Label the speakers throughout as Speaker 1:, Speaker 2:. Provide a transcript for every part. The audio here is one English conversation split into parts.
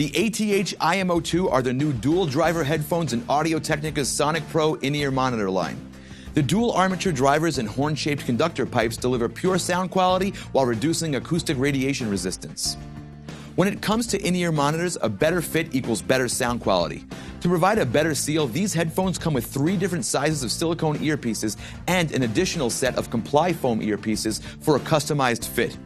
Speaker 1: The ATH IM02 are the new dual driver headphones in Audio Technica's Sonic Pro in-ear monitor line. The dual armature drivers and horn-shaped conductor pipes deliver pure sound quality while reducing acoustic radiation resistance. When it comes to in-ear monitors, a better fit equals better sound quality. To provide a better seal, these headphones come with three different sizes of silicone earpieces and an additional set of Comply foam earpieces for a customized fit.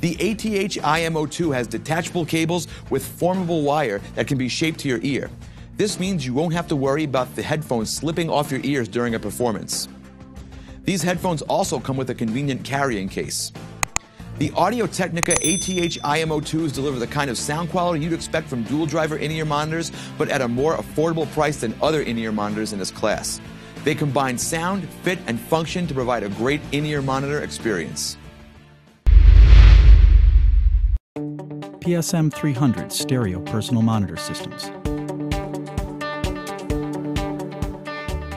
Speaker 1: The ATH IM02 has detachable cables with formable wire that can be shaped to your ear. This means you won't have to worry about the headphones slipping off your ears during a performance. These headphones also come with a convenient carrying case. The Audio Technica ATH IM02s deliver the kind of sound quality you'd expect from dual driver in ear monitors, but at a more affordable price than other in ear monitors in this class. They combine sound, fit, and function to provide a great in ear monitor experience.
Speaker 2: PSM 300 stereo personal monitor systems.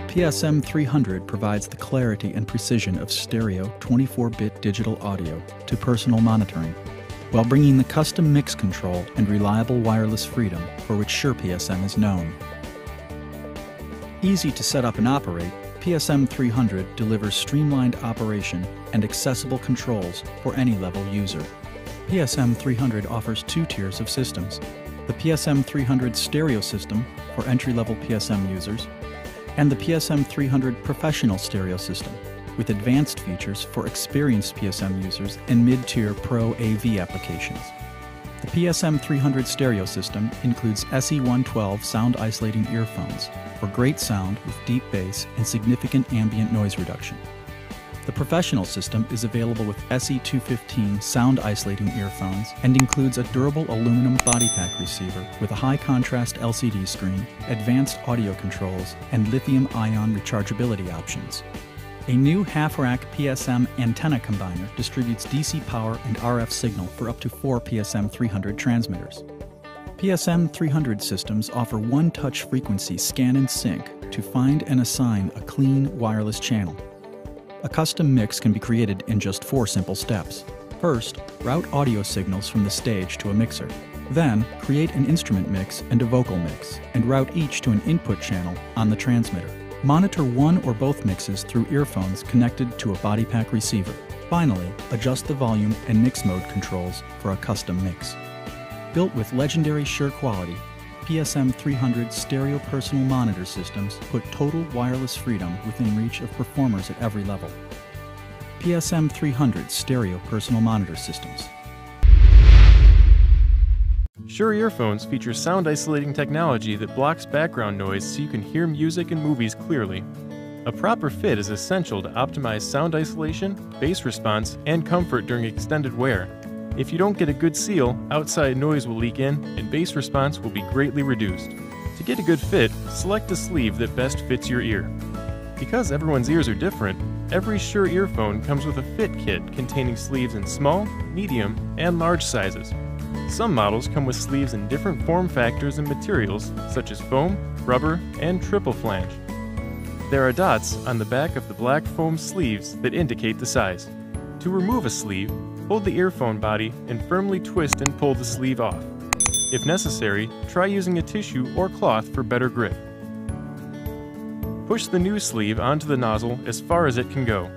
Speaker 2: PSM 300 provides the clarity and precision of stereo 24 bit digital audio to personal monitoring, while bringing the custom mix control and reliable wireless freedom for which Shure PSM is known. Easy to set up and operate, PSM 300 delivers streamlined operation and accessible controls for any level user. PSM 300 offers two tiers of systems the PSM 300 stereo system for entry level PSM users and the PSM 300 Professional Stereo System, with advanced features for experienced PSM users and mid-tier Pro AV applications. The PSM 300 stereo system includes SE112 sound isolating earphones for great sound with deep bass and significant ambient noise reduction. The professional system is available with SE215 sound isolating earphones and includes a durable aluminum body pack receiver with a high contrast LCD screen, advanced audio controls, and lithium ion rechargeability options. A new half rack PSM antenna combiner distributes DC power and RF signal for up to four PSM 300 transmitters. PSM 300 systems offer one touch frequency scan and sync to find and assign a clean wireless channel. A custom mix can be created in just four simple steps. First, route audio signals from the stage to a mixer. Then, create an instrument mix and a vocal mix, and route each to an input channel on the transmitter. Monitor one or both mixes through earphones connected to a body pack receiver. Finally, adjust the volume and mix mode controls for a custom mix. Built with legendary Shure quality, PSM 300 stereo personal monitor systems put total wireless freedom within reach of performers at every level. PSM 300 stereo personal monitor systems.
Speaker 3: Shure earphones feature sound isolating technology that blocks background noise so you can hear music and movies clearly. A proper fit is essential to optimize sound isolation, bass response, and comfort during extended wear. If you don't get a good seal, outside noise will leak in and bass response will be greatly reduced. To get a good fit, select a sleeve that best fits your ear. Because everyone's ears are different, every Shure earphone comes with a fit kit containing sleeves in small, medium, and large sizes. Some models come with sleeves in different form factors and materials, such as foam, rubber, and triple flange. There are dots on the back of the black foam sleeves that indicate the size. To remove a sleeve, hold the earphone body and firmly twist and pull the sleeve off. If necessary, try using a tissue or cloth for better grip. Push the new sleeve onto the nozzle as far as it can go.